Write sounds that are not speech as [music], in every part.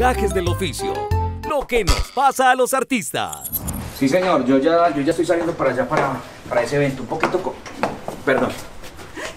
Gajes del oficio. Lo que nos pasa a los artistas. Sí, señor, yo ya, yo ya estoy saliendo para allá, para, para ese evento. Un poquito... co- Perdón,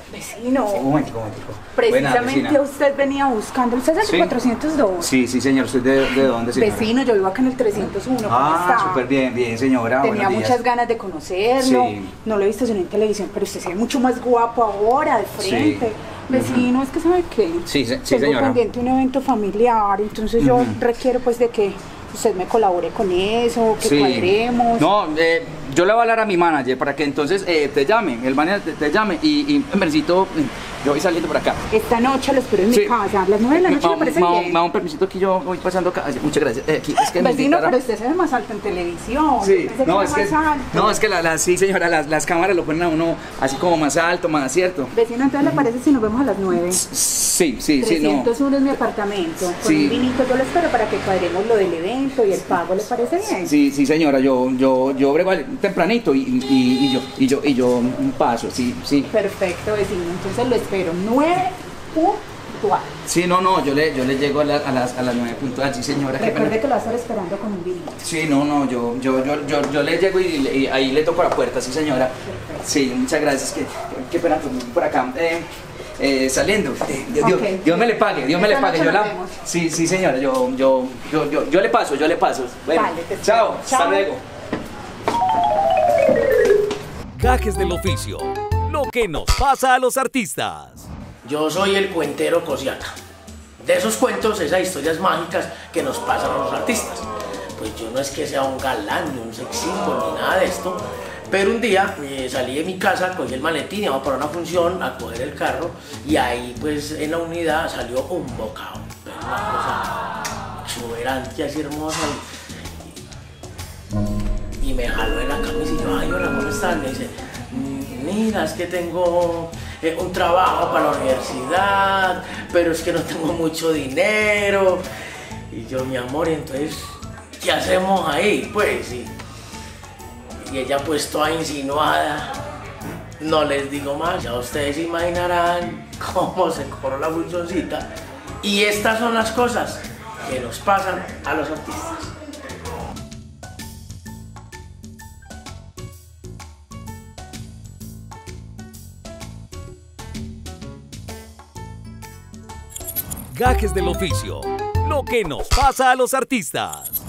Vecino, un momentico, un momentico. precisamente Buena, usted venía buscando. ¿Usted es el Sí. 402? Sí, sí, señor. ¿Usted de, de dónde, señora? Vecino, yo vivo acá en el 301. ¿Cómo Ah, está? súper bien, bien, señora. Tenía buenos días. muchas ganas de conocerlo. Sí. No lo he visto sino en televisión, pero usted se ve mucho más guapo ahora, de frente. Vecino, es que sabe qué. Sí, sí, Tengo señora. pendiente un evento familiar, entonces yo requiero pues de que usted me colabore con eso, que Sí. cuadremos. No, eh, yo le voy a hablar a mi manager para que entonces eh, te llame, el manager te, te llame y, y necesito, yo voy saliendo por acá. Esta noche lo espero en mi Sí. casa. A las 9 de la noche Ma- me parece bien. ma- un permisito aquí, yo voy pasando acá. Muchas gracias. Eh, aquí, es que me Vecino, invitaron- pero usted se ve más alto en televisión. Sí, no, que es que, no, es que la, la- sí, señora, las, las cámaras lo ponen a uno así como más alto, más cierto. Vecino, entonces le parece si nos vemos a las 9? Sí, sí, sí, no. 301 es mi apartamento. Con Sí. un vinito yo lo espero para que cuadremos lo del evento y el pago. ¿Le parece bien? Sí, sí, señora, yo, yo, yo tempranito y, y, y yo, y yo, y yo paso, sí, sí. Perfecto, vecino. Entonces lo espero. 9 puntual. Sí, no, no, yo le, yo le llego a, la- a las, a las nueve puntuales, sí, señora. Recuerde que lo va a estar esperando con un vinito. Sí, no, no, yo, yo, yo, yo, yo le llego y, ahí le toco la puerta, sí, señora. Sí, muchas gracias, que, qué pena, por acá. Eh, eh, saliendo, eh, Dios, Dios- Ok. Dios me le pague, Dios me le pague. Yo la, vemos. sí, sí, señora, yo, yo, yo, yo, yo le paso, yo le paso. Bueno, te espero. chao, hasta Chao. luego. Gajes del oficio. Lo que nos pasa a los artistas. Yo soy el cuentero Cosiata. De esos cuentos, esas historias mágicas que nos pasan a los artistas. Pues yo no es que sea un galán, ni un sex ni nada de esto. Pero un día eh, salí de mi casa, cogí el maletín, íbamos para una función a coger el carro y ahí pues en la unidad salió un bocado. Una cosa exuberante, así hermosa. Y, y me jaló de la camisa y yo, ay, hola, ¿cómo estás? Me dice, "Mm, mira, es que tengo eh, un trabajo para la universidad, pero es que no tengo mucho dinero. Y yo, mi amor, entonces, ¿qué hacemos ahí? Pues, y, y ella pues toda insinuada. No les digo más, ya ustedes imaginarán [laughs] cómo se coró la funcioncita. Y estas son las cosas que nos pasan a los artistas. Gajes del oficio. Lo que nos pasa a los artistas.